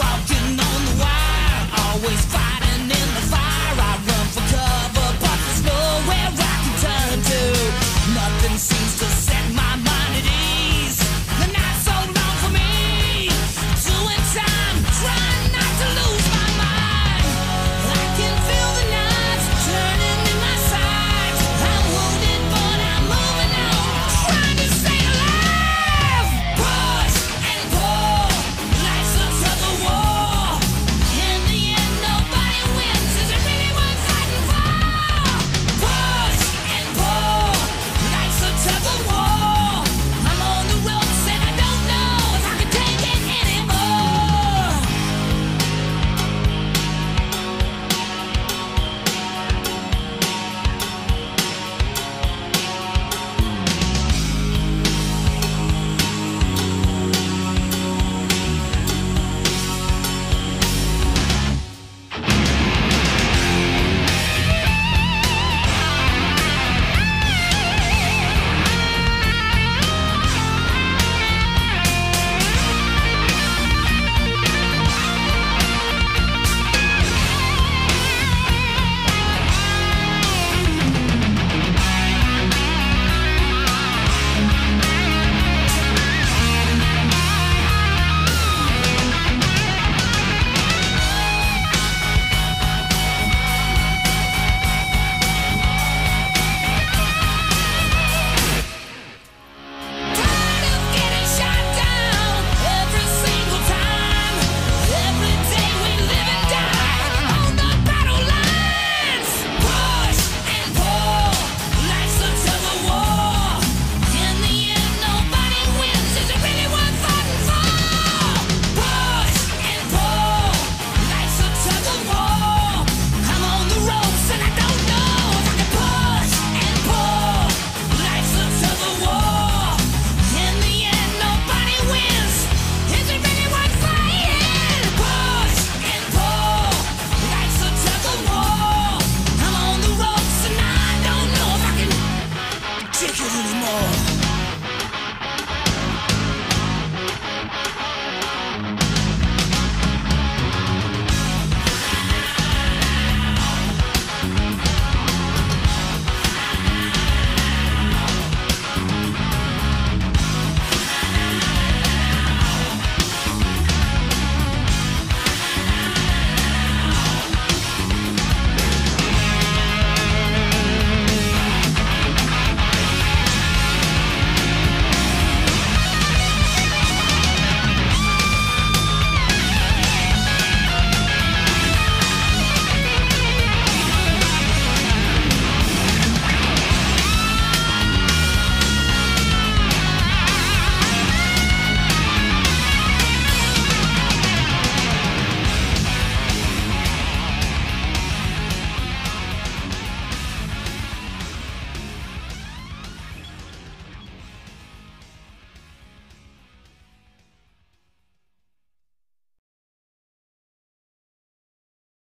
walking on the wire, always fighting. It